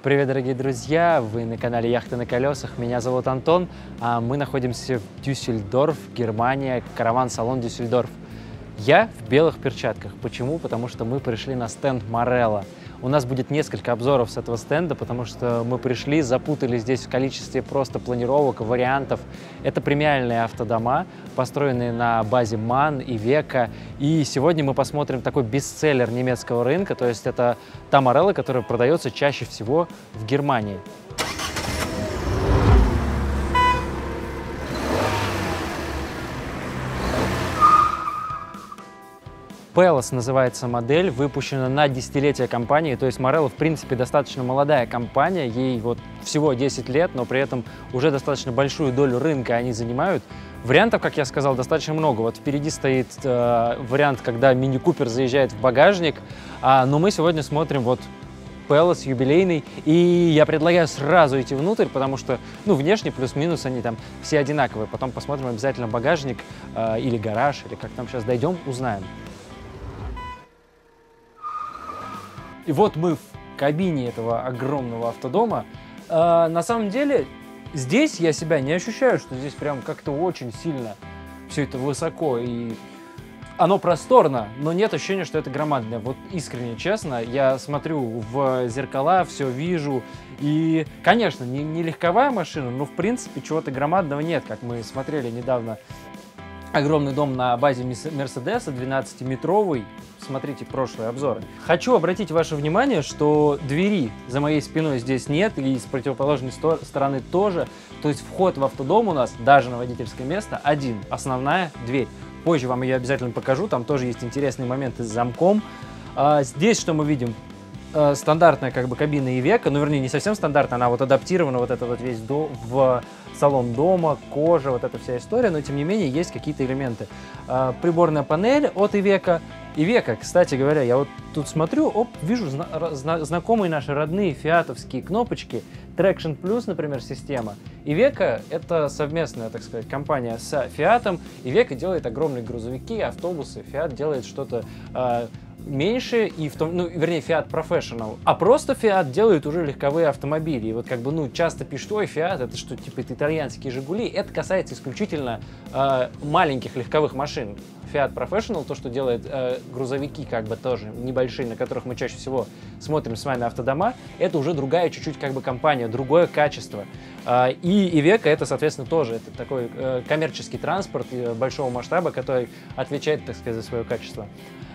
Привет, дорогие друзья! Вы на канале Яхты на колесах. Меня зовут Антон. А мы находимся в Дюссельдорф, Германия, караван-салон Дюссельдорф. Я в белых перчатках. Почему? Потому что мы пришли на стенд Морелла. У нас будет несколько обзоров с этого стенда, потому что мы пришли, запутались здесь в количестве просто планировок, вариантов. Это премиальные автодома, построенные на базе МАН и Века. И сегодня мы посмотрим такой бестселлер немецкого рынка, то есть это та Морелла, которая продается чаще всего в Германии. Pelos называется модель, выпущена на десятилетие компании, то есть Morello, в принципе, достаточно молодая компания, ей вот всего 10 лет, но при этом уже достаточно большую долю рынка они занимают. Вариантов, как я сказал, достаточно много. Вот впереди стоит э, вариант, когда мини-купер заезжает в багажник, а, но мы сегодня смотрим вот Пелос юбилейный, и я предлагаю сразу идти внутрь, потому что, ну, внешне плюс-минус они там все одинаковые. Потом посмотрим обязательно багажник э, или гараж, или как там сейчас дойдем, узнаем. И вот мы в кабине этого огромного автодома. Э, на самом деле, здесь я себя не ощущаю, что здесь прям как-то очень сильно все это высоко и оно просторно, но нет ощущения, что это громадное. Вот искренне, честно, я смотрю в зеркала, все вижу. И, конечно, не, не легковая машина, но в принципе чего-то громадного нет, как мы смотрели недавно огромный дом на базе Мерседеса, 12-метровый. Смотрите прошлые обзоры. Хочу обратить ваше внимание, что двери за моей спиной здесь нет, и с противоположной стороны тоже. То есть вход в автодом у нас, даже на водительское место, один. Основная дверь. Позже вам ее обязательно покажу, там тоже есть интересные моменты с замком. А здесь что мы видим? Э, стандартная как бы кабина и века, ну вернее не совсем стандартная, она вот адаптирована вот это вот весь до, в салон дома, кожа, вот эта вся история, но тем не менее есть какие-то элементы. Э, приборная панель от Ивека. Ивека, кстати говоря, я вот тут смотрю, оп, вижу зна зна знакомые наши родные фиатовские кнопочки, Traction Plus, например, система. Ивека — это совместная, так сказать, компания с Фиатом. Ивека делает огромные грузовики, автобусы. Фиат делает что-то э, меньше, и в том, ну, вернее, Fiat Professional, а просто Fiat делает уже легковые автомобили. И вот как бы, ну, часто пишут, ой, Fiat, это что, типа, это итальянские Жигули. Это касается исключительно э, маленьких легковых машин. Fiat Professional, то, что делает э, грузовики, как бы тоже небольшие, на которых мы чаще всего смотрим с вами автодома, это уже другая чуть-чуть как бы компания, другое качество. Э, и Ивека это, соответственно, тоже это такой э, коммерческий транспорт э, большого масштаба, который отвечает, так сказать, за свое качество.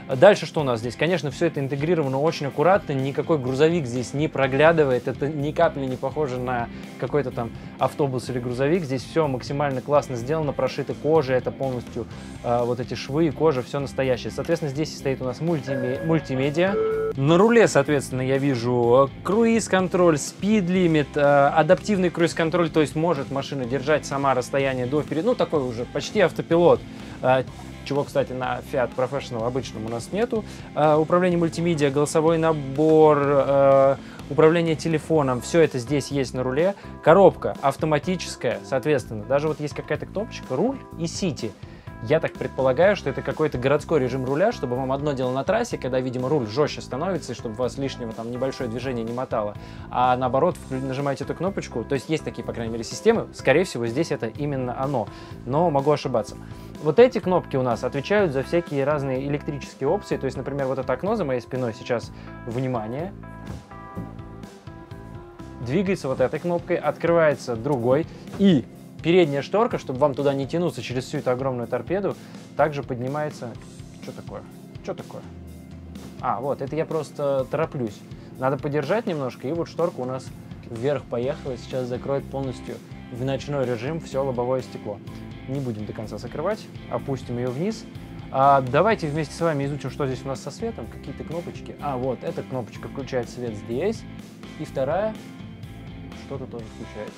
Дальше что у нас здесь? Конечно, все это интегрировано очень аккуратно, никакой грузовик здесь не проглядывает, это ни капли не похоже на какой-то там автобус или грузовик. Здесь все максимально классно сделано, прошиты кожей, это полностью э, вот эти швы и кожа, все настоящее. Соответственно, здесь стоит у нас мультиме мультимедиа. На руле, соответственно, я вижу круиз-контроль, спид-лимит, э, адаптивный круиз-контроль, то есть может машина держать сама расстояние до вперед, ну такой уже почти автопилот. Э, чего, кстати, на Fiat Professional обычном у нас нету. Uh, управление мультимедиа, голосовой набор, uh, управление телефоном, все это здесь есть на руле. Коробка автоматическая, соответственно, даже вот есть какая-то кнопочка, руль и сити. Я так предполагаю, что это какой-то городской режим руля, чтобы вам одно дело на трассе, когда, видимо, руль жестче становится, и чтобы вас лишнего там небольшое движение не мотало, а наоборот, нажимаете эту кнопочку, то есть есть такие, по крайней мере, системы, скорее всего, здесь это именно оно, но могу ошибаться. Вот эти кнопки у нас отвечают за всякие разные электрические опции, то есть, например, вот это окно за моей спиной сейчас, внимание, двигается вот этой кнопкой, открывается другой, и передняя шторка, чтобы вам туда не тянуться через всю эту огромную торпеду, также поднимается... Что такое? Что такое? А, вот, это я просто тороплюсь. Надо подержать немножко, и вот шторка у нас вверх поехала, сейчас закроет полностью в ночной режим все лобовое стекло. Не будем до конца закрывать, опустим ее вниз. А, давайте вместе с вами изучим, что здесь у нас со светом, какие-то кнопочки. А, вот, эта кнопочка включает свет здесь, и вторая что-то тоже включает.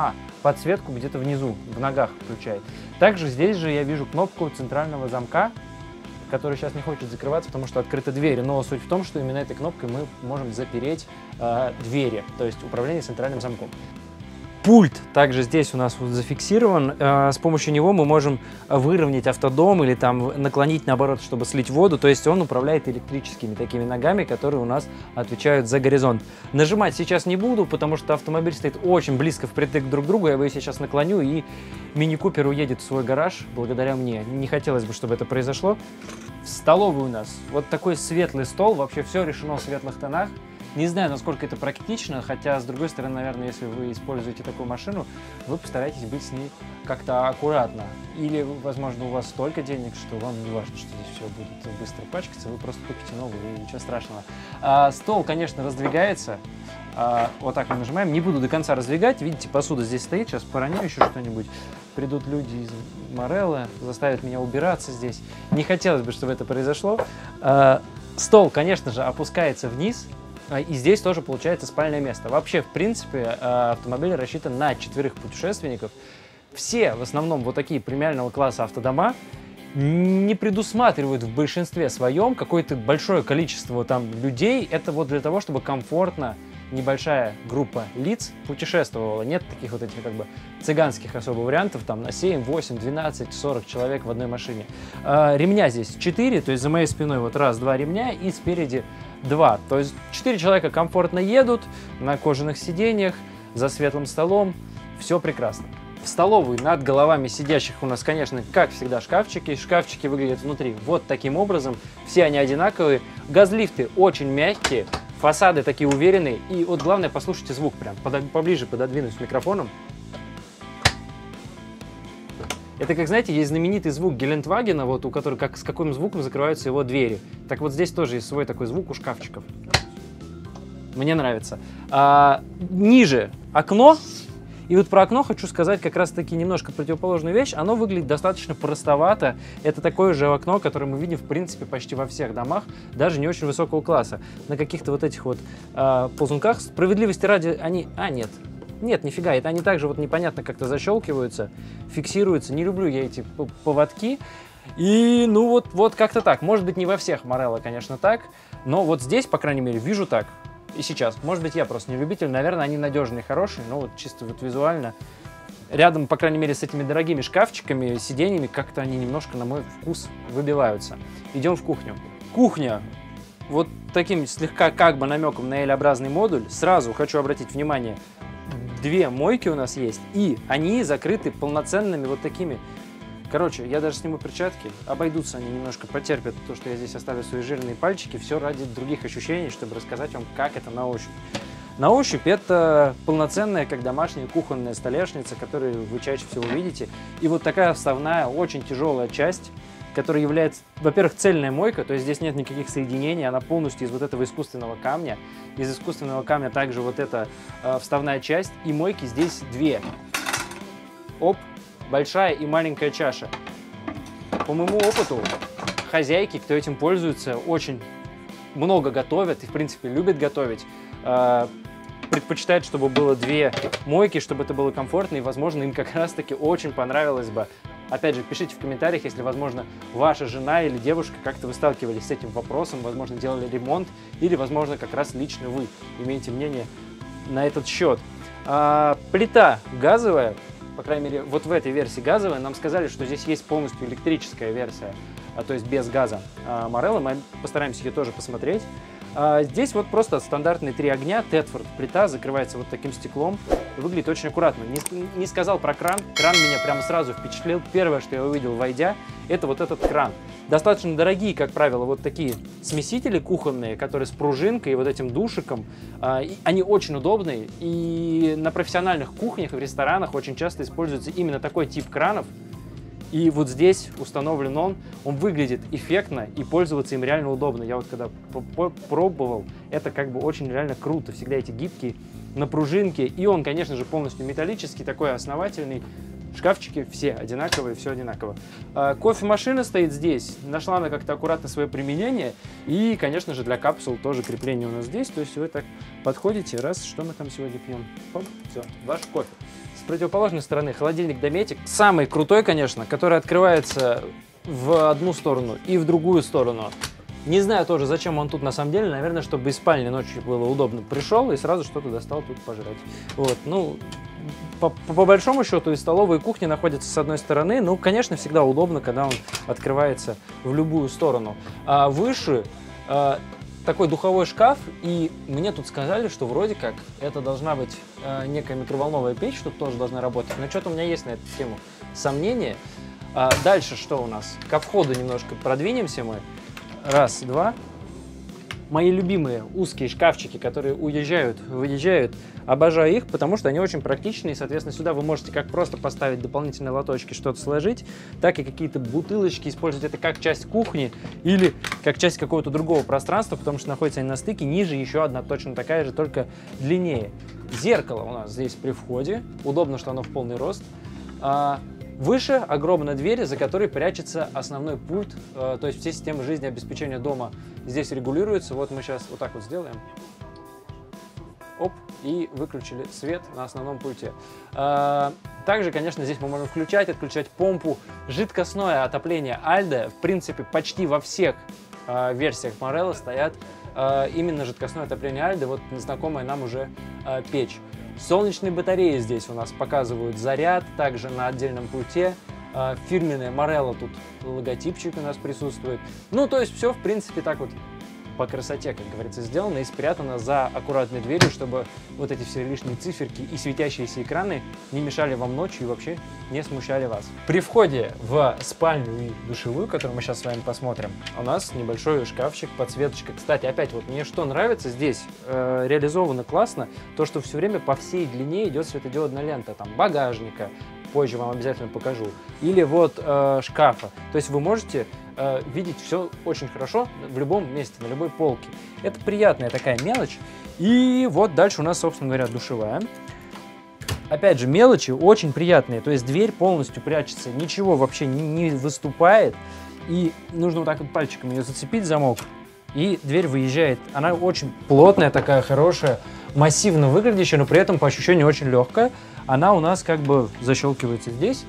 А, подсветку где-то внизу, в ногах включает. Также здесь же я вижу кнопку центрального замка, который сейчас не хочет закрываться, потому что открыты двери. Но суть в том, что именно этой кнопкой мы можем запереть э, двери, то есть управление центральным замком. Пульт также здесь у нас вот зафиксирован. Э, с помощью него мы можем выровнять автодом или там наклонить наоборот, чтобы слить воду. То есть он управляет электрическими такими ногами, которые у нас отвечают за горизонт. Нажимать сейчас не буду, потому что автомобиль стоит очень близко впритык друг к другу. Я его сейчас наклоню и мини-купер уедет в свой гараж благодаря мне. Не хотелось бы, чтобы это произошло. В столовой у нас вот такой светлый стол. Вообще все решено в светлых тонах. Не знаю, насколько это практично, хотя, с другой стороны, наверное, если вы используете такую машину, вы постарайтесь быть с ней как-то аккуратно. Или, возможно, у вас столько денег, что вам не важно, что здесь все будет быстро пачкаться, вы просто купите новую, и ничего страшного. А, стол, конечно, раздвигается. А, вот так мы нажимаем. Не буду до конца раздвигать. Видите, посуда здесь стоит. Сейчас пороню еще что-нибудь. Придут люди из Морелла, заставят меня убираться здесь. Не хотелось бы, чтобы это произошло. А, стол, конечно же, опускается вниз. А, и здесь тоже получается спальное место. Вообще, в принципе, а, автомобиль рассчитан на четверых путешественников. Все, в основном, вот такие премиального класса автодома не предусматривают в большинстве своем какое-то большое количество там людей. Это вот для того, чтобы комфортно небольшая группа лиц путешествовала. Нет таких вот этих как бы цыганских особо вариантов, там на 7, 8, 12, 40 человек в одной машине. А, ремня здесь 4, то есть за моей спиной вот раз, два ремня и спереди два. То есть 4 человека комфортно едут на кожаных сиденьях, за светлым столом, все прекрасно. В столовой над головами сидящих у нас, конечно, как всегда, шкафчики. Шкафчики выглядят внутри вот таким образом. Все они одинаковые. Газлифты очень мягкие, фасады такие уверенные. И вот главное, послушайте звук прям. Поближе пододвинусь микрофоном. Это как, знаете, есть знаменитый звук Гелендвагена, вот, у которого как, с каким звуком закрываются его двери. Так вот здесь тоже есть свой такой звук у шкафчиков. Мне нравится. А, ниже окно. И вот про окно хочу сказать как раз-таки немножко противоположную вещь. Оно выглядит достаточно простовато. Это такое же окно, которое мы видим, в принципе, почти во всех домах, даже не очень высокого класса. На каких-то вот этих вот а, ползунках, справедливости ради, они... А, нет, нет, нифига, это они также вот непонятно как-то защелкиваются, фиксируются. Не люблю я эти поводки. И ну вот, вот как-то так. Может быть не во всех Морелло, конечно, так. Но вот здесь, по крайней мере, вижу так. И сейчас. Может быть я просто не любитель. Наверное, они надежные, хорошие, но вот чисто вот визуально. Рядом, по крайней мере, с этими дорогими шкафчиками, сиденьями, как-то они немножко, на мой вкус, выбиваются. Идем в кухню. Кухня вот таким слегка как бы намеком на L-образный модуль. Сразу хочу обратить внимание, две мойки у нас есть, и они закрыты полноценными вот такими. Короче, я даже сниму перчатки, обойдутся они немножко, потерпят то, что я здесь оставлю свои жирные пальчики, все ради других ощущений, чтобы рассказать вам, как это на ощупь. На ощупь это полноценная, как домашняя кухонная столешница, которую вы чаще всего видите. И вот такая вставная, очень тяжелая часть, который является, во-первых, цельная мойка, то есть здесь нет никаких соединений, она полностью из вот этого искусственного камня. Из искусственного камня также вот эта э, вставная часть, и мойки здесь две. Оп, большая и маленькая чаша. По моему опыту, хозяйки, кто этим пользуется, очень много готовят и, в принципе, любят готовить. Э, предпочитают, чтобы было две мойки, чтобы это было комфортно, и, возможно, им как раз-таки очень понравилось бы Опять же, пишите в комментариях, если, возможно, ваша жена или девушка как-то вы сталкивались с этим вопросом, возможно, делали ремонт, или, возможно, как раз лично вы имеете мнение на этот счет. А, плита газовая, по крайней мере, вот в этой версии газовая, нам сказали, что здесь есть полностью электрическая версия, а, то есть без газа а, Морелла. Мы постараемся ее тоже посмотреть. А, здесь вот просто стандартные три огня, Тетфорд, плита закрывается вот таким стеклом, выглядит очень аккуратно. Не, не сказал про кран, кран меня прямо сразу впечатлил. Первое, что я увидел, войдя, это вот этот кран. Достаточно дорогие, как правило, вот такие смесители кухонные, которые с пружинкой и вот этим душиком. А, они очень удобные, и на профессиональных кухнях в ресторанах очень часто используется именно такой тип кранов, и вот здесь установлен он, он выглядит эффектно и пользоваться им реально удобно. Я вот когда пробовал, это как бы очень реально круто. Всегда эти гибкие на пружинке. И он, конечно же, полностью металлический, такой основательный. Шкафчики все одинаковые, все одинаково. А, кофемашина стоит здесь. Нашла она как-то аккуратно свое применение. И, конечно же, для капсул тоже крепление у нас здесь. То есть вы так подходите, раз, что мы там сегодня пьем? Оп, все, ваш кофе противоположной стороны холодильник Дометик. Самый крутой, конечно, который открывается в одну сторону и в другую сторону. Не знаю тоже, зачем он тут на самом деле. Наверное, чтобы из спальни ночью было удобно. Пришел и сразу что-то достал тут пожрать. Вот, ну, по, по большому счету и столовая и кухня находятся с одной стороны. Ну, конечно, всегда удобно, когда он открывается в любую сторону. А выше а, такой духовой шкаф, и мне тут сказали, что вроде как это должна быть а, некая микроволновая печь, что тоже должна работать. Но что-то у меня есть на эту тему сомнения. А, дальше что у нас? Ко входу немножко продвинемся мы. Раз, два мои любимые узкие шкафчики, которые уезжают, выезжают, обожаю их, потому что они очень практичные, соответственно, сюда вы можете как просто поставить дополнительные лоточки, что-то сложить, так и какие-то бутылочки, использовать это как часть кухни или как часть какого-то другого пространства, потому что находятся они на стыке, ниже еще одна точно такая же, только длиннее. Зеркало у нас здесь при входе, удобно, что оно в полный рост. Выше огромная дверь, за которой прячется основной пульт, э, то есть все системы жизнеобеспечения дома здесь регулируются. Вот мы сейчас вот так вот сделаем. Оп, и выключили свет на основном пульте. Э, также, конечно, здесь мы можем включать, отключать помпу. Жидкостное отопление Альде, в принципе, почти во всех э, версиях Морелла стоят именно жидкостное отопление Альде, вот знакомая нам уже печь. Солнечные батареи здесь у нас показывают заряд, также на отдельном пульте. А, фирменная Морелла тут логотипчик у нас присутствует. Ну, то есть все, в принципе, так вот по красоте, как говорится, сделано и спрятано за аккуратной дверью, чтобы вот эти все лишние циферки и светящиеся экраны не мешали вам ночью и вообще не смущали вас. При входе в спальню и душевую, которую мы сейчас с вами посмотрим, у нас небольшой шкафчик, подсветочка. Кстати, опять вот мне что нравится здесь, э, реализовано классно, то, что все время по всей длине идет светодиодная лента, там, багажника, позже вам обязательно покажу, или вот э, шкафа. То есть вы можете э, видеть все очень хорошо в любом месте, на любой полке. Это приятная такая мелочь. И вот дальше у нас, собственно говоря, душевая. Опять же, мелочи очень приятные. То есть дверь полностью прячется, ничего вообще не, не выступает. И нужно вот так вот пальчиком ее зацепить, замок, и дверь выезжает. Она очень плотная, такая хорошая, массивно выглядящая, но при этом по ощущению очень легкая. Она у нас как бы защелкивается здесь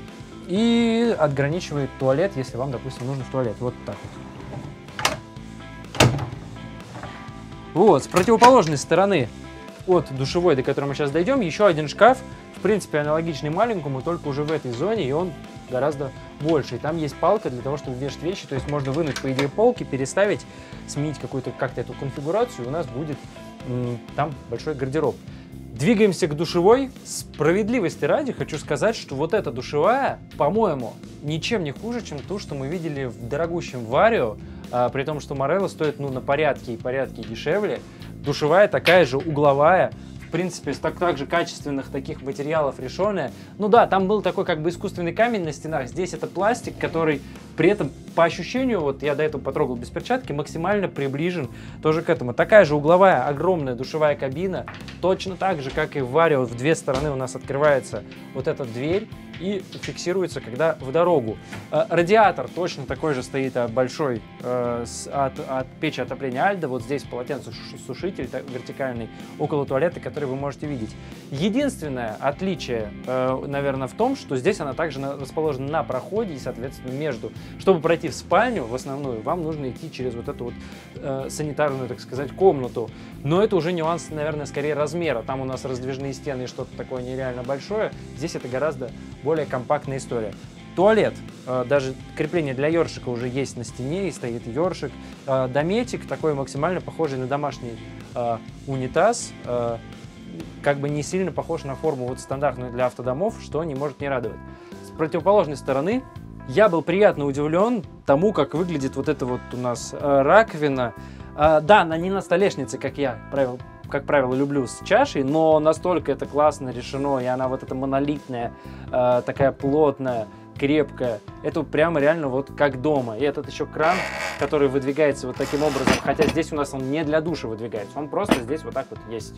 и отграничивает туалет, если вам, допустим, нужно в туалет. Вот так вот. Вот, с противоположной стороны от душевой, до которой мы сейчас дойдем, еще один шкаф, в принципе, аналогичный маленькому, только уже в этой зоне, и он гораздо больше. И там есть палка для того, чтобы вешать вещи, то есть можно вынуть, по идее, полки, переставить, сменить какую-то как-то эту конфигурацию, и у нас будет там большой гардероб. Двигаемся к душевой. Справедливости ради хочу сказать, что вот эта душевая, по-моему, ничем не хуже, чем ту, что мы видели в дорогущем Варио, а, при том, что Морелло стоит ну, на порядке и порядке дешевле. Душевая такая же угловая, в принципе, так, так же качественных таких материалов решенная. Ну да, там был такой как бы искусственный камень на стенах, здесь это пластик, который при этом по ощущению, вот я до этого потрогал без перчатки, максимально приближен тоже к этому. Такая же угловая, огромная душевая кабина, точно так же, как и в Варио, в две стороны у нас открывается вот эта дверь и фиксируется, когда в дорогу. Э, радиатор точно такой же стоит а, большой э, от, от печи отопления Альда. Вот здесь полотенцесушитель вертикальный около туалета, который вы можете видеть. Единственное отличие, э, наверное, в том, что здесь она также расположена на проходе и, соответственно, между. Чтобы пройти в спальню, в основную, вам нужно идти через вот эту вот санитарную, так сказать, комнату. Но это уже нюанс, наверное, скорее размера. Там у нас раздвижные стены и что-то такое нереально большое. Здесь это гораздо более компактная история. Туалет, э, даже крепление для ёршика уже есть на стене, и стоит ёршик. Э, дометик такой максимально похожий на домашний э, унитаз, как бы не сильно похож на форму вот стандартную для автодомов, что не может не радовать. С противоположной стороны я был приятно удивлен тому, как выглядит вот эта вот у нас раковина. Да, она не на столешнице, как я правил, как правило, люблю с чашей, но настолько это классно решено, и она вот эта монолитная, э, такая плотная, крепкая. Это прямо реально вот как дома. И этот еще кран, который выдвигается вот таким образом, хотя здесь у нас он не для душа выдвигается, он просто здесь вот так вот есть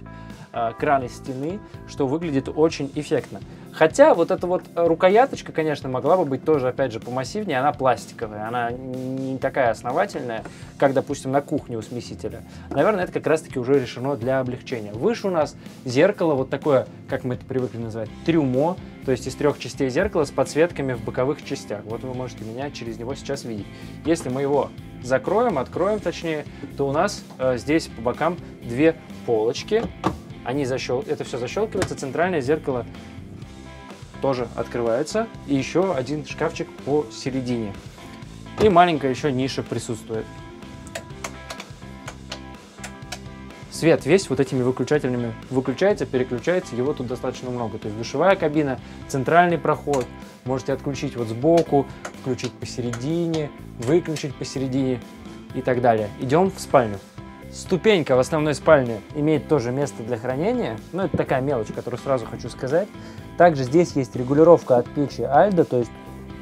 э, кран из стены, что выглядит очень эффектно. Хотя вот эта вот рукояточка, конечно, могла бы быть тоже, опять же, помассивнее, она пластиковая, она не такая основательная, как, допустим, на кухне у смесителя. Наверное, это как раз-таки уже решено для облегчения. Выше у нас зеркало вот такое, как мы это привыкли называть, трюмо, то есть из трех частей зеркала с подсветками в боковых частях. Вот вы можете меня через него сейчас видеть. Если мы его закроем, откроем точнее, то у нас э, здесь по бокам две полочки. Они защел... Это все защелкивается. Центральное зеркало тоже открывается. И еще один шкафчик посередине. И маленькая еще ниша присутствует. Свет весь вот этими выключателями выключается, переключается, его тут достаточно много. То есть душевая кабина, центральный проход, можете отключить вот сбоку, включить посередине, выключить посередине и так далее. Идем в спальню. Ступенька в основной спальне имеет тоже место для хранения. Ну, это такая мелочь, которую сразу хочу сказать. Также здесь есть регулировка от печи Альда, то есть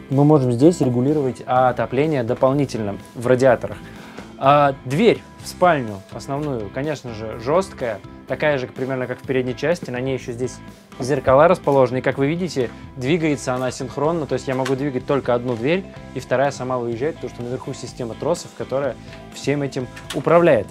мы можем здесь регулировать отопление дополнительно в радиаторах. А, дверь в спальню основную, конечно же, жесткая, такая же примерно как в передней части. На ней еще здесь зеркала расположены. И как вы видите, двигается она синхронно. То есть я могу двигать только одну дверь, и вторая сама выезжает, потому что наверху система тросов, которая всем этим управляет.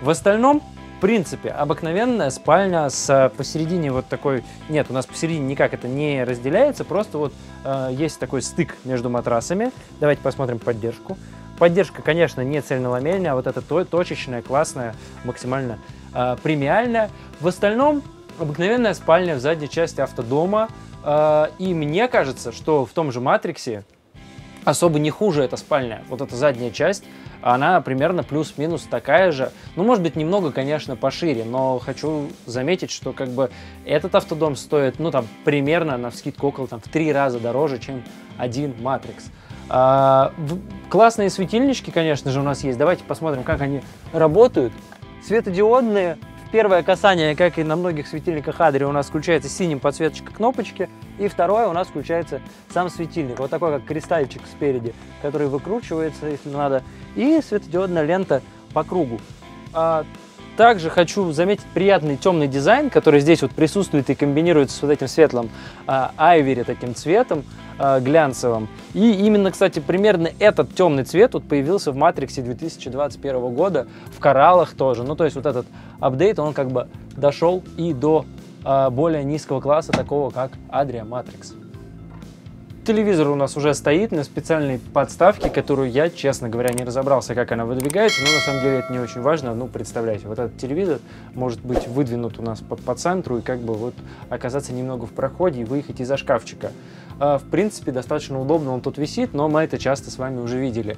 В остальном, в принципе, обыкновенная спальня с посередине вот такой... Нет, у нас посередине никак это не разделяется, просто вот э, есть такой стык между матрасами. Давайте посмотрим поддержку. Поддержка, конечно, не цельноламельная, а вот эта точечная, классная, максимально э, премиальная. В остальном, обыкновенная спальня в задней части автодома. Э, и мне кажется, что в том же Матриксе особо не хуже эта спальня, вот эта задняя часть, она примерно плюс-минус такая же. Ну, может быть, немного, конечно, пошире, но хочу заметить, что как бы этот автодом стоит, ну, там, примерно на вскидку около там, в три раза дороже, чем один Матрикс. А, классные светильнички, конечно же, у нас есть. Давайте посмотрим, как они работают. Светодиодные. Первое касание, как и на многих светильниках Адри, у нас включается синим подсветочка кнопочки. И второе у нас включается сам светильник. Вот такой, как кристальчик спереди, который выкручивается, если надо. И светодиодная лента по кругу. Также хочу заметить приятный темный дизайн, который здесь вот присутствует и комбинируется с вот этим светлым а, айвери таким цветом а, глянцевым. И именно, кстати, примерно этот темный цвет вот появился в Матриксе 2021 года, в кораллах тоже. Ну, то есть вот этот апдейт, он как бы дошел и до а, более низкого класса, такого как Adria Matrix телевизор у нас уже стоит на специальной подставке, которую я, честно говоря, не разобрался, как она выдвигается, но на самом деле это не очень важно. Ну, представляете, вот этот телевизор может быть выдвинут у нас по, по центру и как бы вот оказаться немного в проходе и выехать из-за шкафчика. А, в принципе, достаточно удобно он тут висит, но мы это часто с вами уже видели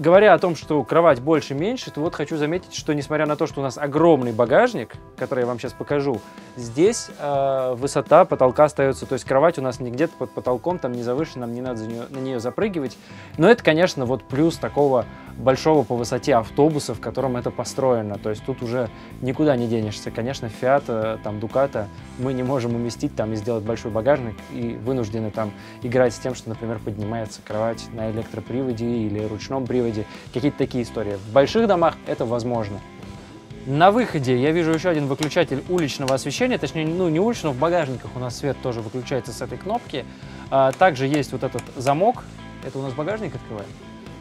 говоря о том, что кровать больше-меньше, то вот хочу заметить, что несмотря на то, что у нас огромный багажник, который я вам сейчас покажу, здесь э, высота потолка остается, то есть кровать у нас не где-то под потолком, там не завышена, нам не надо нее, на нее запрыгивать. Но это, конечно, вот плюс такого большого по высоте автобуса, в котором это построено. То есть тут уже никуда не денешься. Конечно, Fiat, э, там, Ducato мы не можем уместить там и сделать большой багажник и вынуждены там играть с тем, что, например, поднимается кровать на электроприводе или ручном приводе. Какие-то такие истории. В больших домах это возможно. На выходе я вижу еще один выключатель уличного освещения, точнее, ну не уличного, в багажниках у нас свет тоже выключается с этой кнопки. А, также есть вот этот замок, это у нас багажник открываем.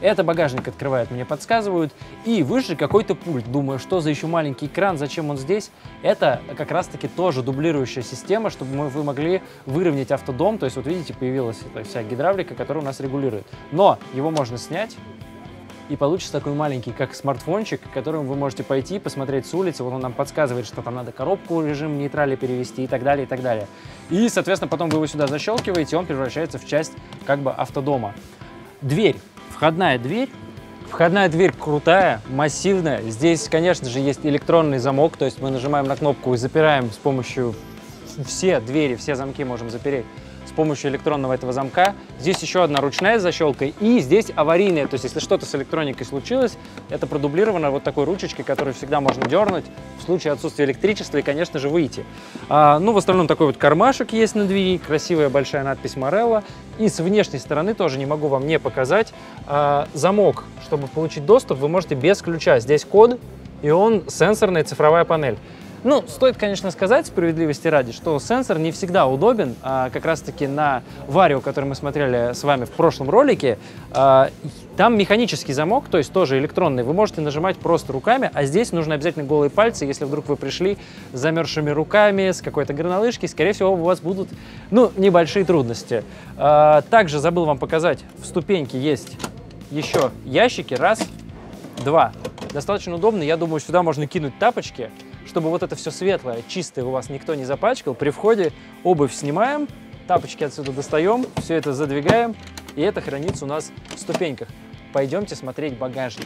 Это багажник открывает, мне подсказывают. И выше какой-то пульт. Думаю, что за еще маленький экран, зачем он здесь? Это как раз-таки тоже дублирующая система, чтобы мы, вы могли выровнять автодом. То есть вот видите, появилась эта вся гидравлика, которая у нас регулирует. Но его можно снять, и получится такой маленький, как смартфончик, которым вы можете пойти, посмотреть с улицы, вот он нам подсказывает, что там надо коробку в режим нейтрали перевести и так далее, и так далее. И, соответственно, потом вы его сюда защелкиваете, и он превращается в часть как бы автодома. Дверь Входная дверь. Входная дверь крутая, массивная. Здесь, конечно же, есть электронный замок, то есть мы нажимаем на кнопку и запираем с помощью все двери, все замки можем запереть с помощью электронного этого замка. Здесь еще одна ручная защелка и здесь аварийная, то есть если что-то с электроникой случилось, это продублировано вот такой ручечкой, которую всегда можно дернуть в случае отсутствия электричества и, конечно же, выйти. А, ну, в основном такой вот кармашек есть на двери, красивая большая надпись Морелла. И с внешней стороны тоже не могу вам не показать. А, замок, чтобы получить доступ, вы можете без ключа. Здесь код, и он сенсорная цифровая панель. Ну, стоит, конечно, сказать справедливости ради, что сенсор не всегда удобен. А, как раз-таки на Варио, который мы смотрели с вами в прошлом ролике, а, там механический замок, то есть тоже электронный. Вы можете нажимать просто руками, а здесь нужно обязательно голые пальцы. Если вдруг вы пришли с замерзшими руками, с какой-то горнолыжки, скорее всего, у вас будут, ну, небольшие трудности. А, также забыл вам показать, в ступеньке есть еще ящики. Раз, два. Достаточно удобно. Я думаю, сюда можно кинуть тапочки чтобы вот это все светлое, чистое у вас никто не запачкал, при входе обувь снимаем, Тапочки отсюда достаем, все это задвигаем, и это хранится у нас в ступеньках. Пойдемте смотреть багажник.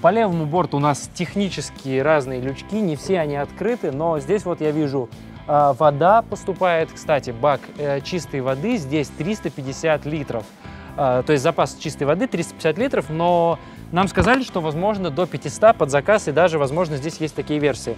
По левому борту у нас технические разные лючки, не все они открыты, но здесь вот я вижу э, вода поступает. Кстати, бак э, чистой воды здесь 350 литров. Э, то есть запас чистой воды 350 литров, но нам сказали, что возможно до 500 под заказ, и даже, возможно, здесь есть такие версии.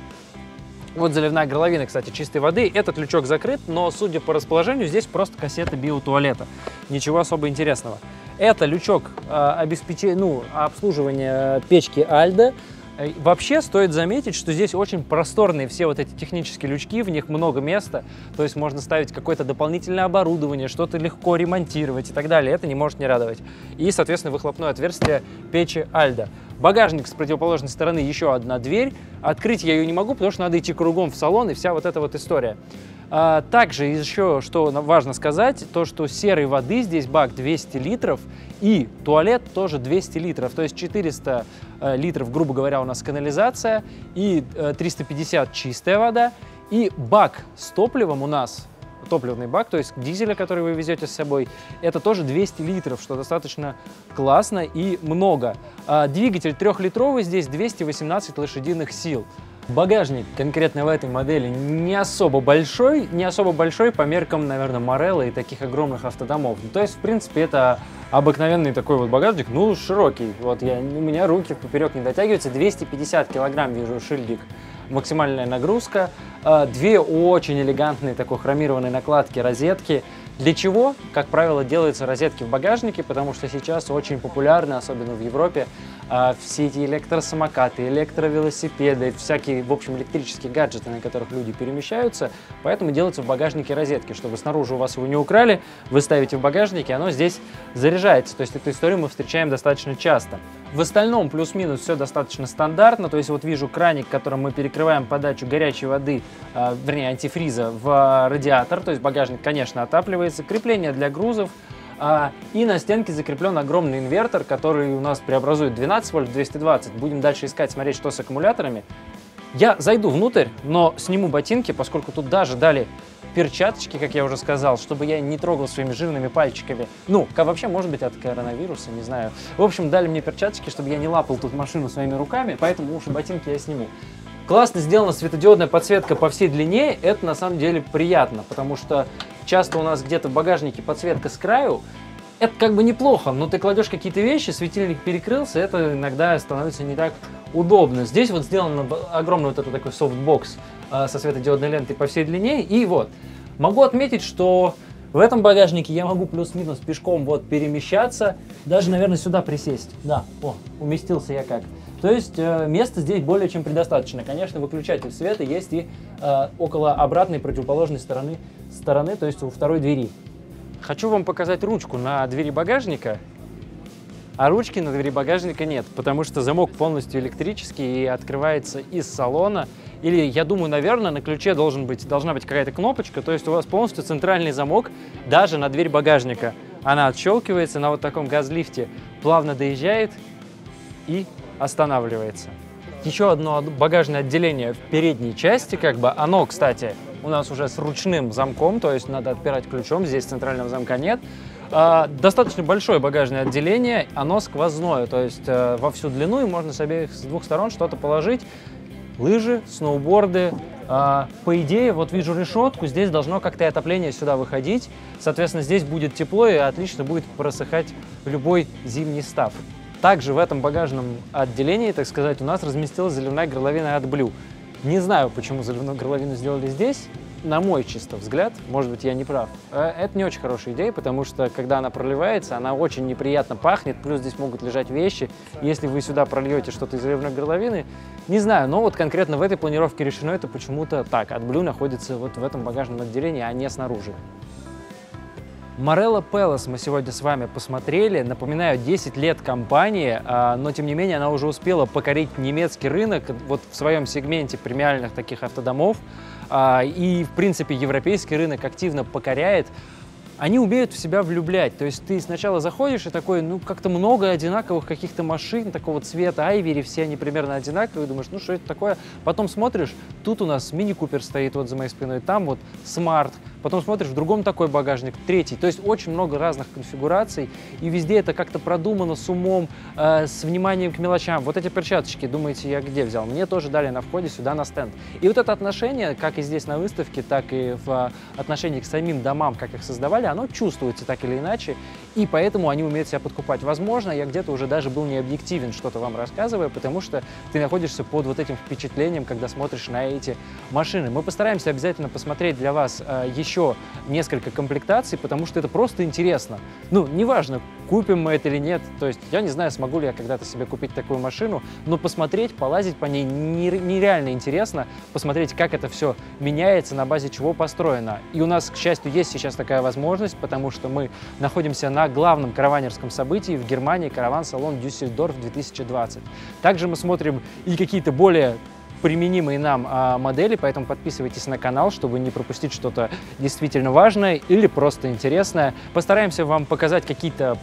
Вот заливная горловина, кстати, чистой воды. Этот лючок закрыт, но, судя по расположению, здесь просто кассета биотуалета. Ничего особо интересного. Это лючок э, обеспечения, ну, обслуживания печки Альда. Э, вообще стоит заметить, что здесь очень просторные все вот эти технические лючки, в них много места, то есть можно ставить какое-то дополнительное оборудование, что-то легко ремонтировать и так далее. Это не может не радовать. И, соответственно, выхлопное отверстие печи Альда. Багажник с противоположной стороны еще одна дверь. Открыть я ее не могу, потому что надо идти кругом в салон и вся вот эта вот история. А, также еще, что важно сказать, то, что серой воды здесь бак 200 литров и туалет тоже 200 литров. То есть 400 э, литров, грубо говоря, у нас канализация и 350 э, чистая вода. И бак с топливом у нас топливный бак, то есть дизеля, который вы везете с собой, это тоже 200 литров, что достаточно классно и много. А двигатель трехлитровый здесь 218 лошадиных сил. Багажник конкретно в этой модели не особо большой, не особо большой по меркам, наверное, Морелла и таких огромных автодомов. То есть, в принципе, это обыкновенный такой вот багажник, ну, широкий. Вот я, у меня руки поперек не дотягиваются, 250 килограмм вижу шильдик максимальная нагрузка, а, две очень элегантные такой хромированные накладки розетки. Для чего, как правило, делаются розетки в багажнике, потому что сейчас очень популярны, особенно в Европе, а, все эти электросамокаты, электровелосипеды, всякие, в общем, электрические гаджеты, на которых люди перемещаются, поэтому делаются в багажнике розетки, чтобы снаружи у вас его не украли, вы ставите в багажник, и оно здесь заряжается. То есть эту историю мы встречаем достаточно часто. В остальном плюс-минус все достаточно стандартно, то есть вот вижу краник, которым мы перекрываем подачу горячей воды, э, вернее антифриза в радиатор, то есть багажник, конечно, отапливается, крепление для грузов, а, и на стенке закреплен огромный инвертор, который у нас преобразует 12 вольт в 220. Будем дальше искать, смотреть, что с аккумуляторами. Я зайду внутрь, но сниму ботинки, поскольку тут даже дали перчаточки, как я уже сказал, чтобы я не трогал своими жирными пальчиками. Ну, как вообще, может быть, от коронавируса, не знаю. В общем, дали мне перчаточки, чтобы я не лапал тут машину своими руками, поэтому уж ботинки я сниму. Классно сделана светодиодная подсветка по всей длине, это на самом деле приятно, потому что часто у нас где-то в багажнике подсветка с краю, это как бы неплохо, но ты кладешь какие-то вещи, светильник перекрылся, это иногда становится не так удобно. Здесь вот сделан огромный вот этот такой софтбокс э, со светодиодной лентой по всей длине, и вот. Могу отметить, что в этом багажнике я могу плюс-минус пешком вот перемещаться, даже, наверное, сюда присесть. Да, о, уместился я как. То есть э, места здесь более чем предостаточно. Конечно, выключатель света есть и э, около обратной противоположной стороны, стороны, то есть у второй двери. Хочу вам показать ручку на двери багажника. А ручки на двери багажника нет, потому что замок полностью электрический и открывается из салона. Или, я думаю, наверное, на ключе должен быть, должна быть какая-то кнопочка, то есть у вас полностью центральный замок даже на дверь багажника. Она отщелкивается на вот таком газлифте, плавно доезжает и останавливается. Еще одно багажное отделение в передней части, как бы, оно, кстати, у нас уже с ручным замком, то есть надо отпирать ключом, здесь центрального замка нет. А, достаточно большое багажное отделение, оно сквозное, то есть э, во всю длину и можно с обеих, с двух сторон что-то положить. Лыжи, сноуборды. А, по идее, вот вижу решетку, здесь должно как-то и отопление сюда выходить. Соответственно, здесь будет тепло и отлично будет просыхать любой зимний став. Также в этом багажном отделении, так сказать, у нас разместилась заливная горловина от Blue. Не знаю, почему заливную горловину сделали здесь. На мой чисто взгляд, может быть, я не прав. Э, это не очень хорошая идея, потому что, когда она проливается, она очень неприятно пахнет, плюс здесь могут лежать вещи. Если вы сюда прольете что-то из заливной горловины, не знаю, но вот конкретно в этой планировке решено это почему-то так. От Blue находится вот в этом багажном отделении, а не снаружи. Морелла Palace мы сегодня с вами посмотрели. Напоминаю, 10 лет компании, а, но тем не менее она уже успела покорить немецкий рынок вот в своем сегменте премиальных таких автодомов. А, и, в принципе, европейский рынок активно покоряет они умеют в себя влюблять. То есть ты сначала заходишь и такой, ну, как-то много одинаковых каких-то машин такого цвета, Айвери, все они примерно одинаковые, думаешь, ну, что это такое? Потом смотришь, тут у нас Мини Купер стоит вот за моей спиной, там вот Смарт, потом смотришь, в другом такой багажник, третий. То есть очень много разных конфигураций, и везде это как-то продумано с умом, э, с вниманием к мелочам. Вот эти перчаточки, думаете, я где взял? Мне тоже дали на входе сюда на стенд. И вот это отношение, как и здесь на выставке, так и в отношении к самим домам, как их создавали, оно чувствуется так или иначе, и поэтому они умеют себя подкупать. Возможно, я где-то уже даже был не объективен, что-то вам рассказывая, потому что ты находишься под вот этим впечатлением, когда смотришь на эти машины. Мы постараемся обязательно посмотреть для вас э, еще несколько комплектаций, потому что это просто интересно. Ну, неважно, купим мы это или нет, то есть я не знаю, смогу ли я когда-то себе купить такую машину, но посмотреть, полазить по ней нереально интересно, посмотреть, как это все меняется, на базе чего построено. И у нас, к счастью, есть сейчас такая возможность, потому что мы находимся на главном караванерском событии в Германии, караван-салон Дюссельдорф 2020. Также мы смотрим и какие-то более применимые нам а, модели, поэтому подписывайтесь на канал, чтобы не пропустить что-то действительно важное или просто интересное. Постараемся вам показать какие-то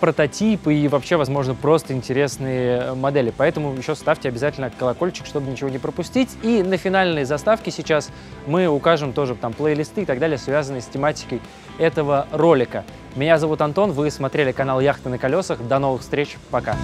прототипы и вообще, возможно, просто интересные модели. Поэтому еще ставьте обязательно колокольчик, чтобы ничего не пропустить. И на финальной заставке сейчас мы укажем тоже там плейлисты и так далее, связанные с тематикой этого ролика. Меня зовут Антон, вы смотрели канал «Яхты на колесах». До новых встреч, пока!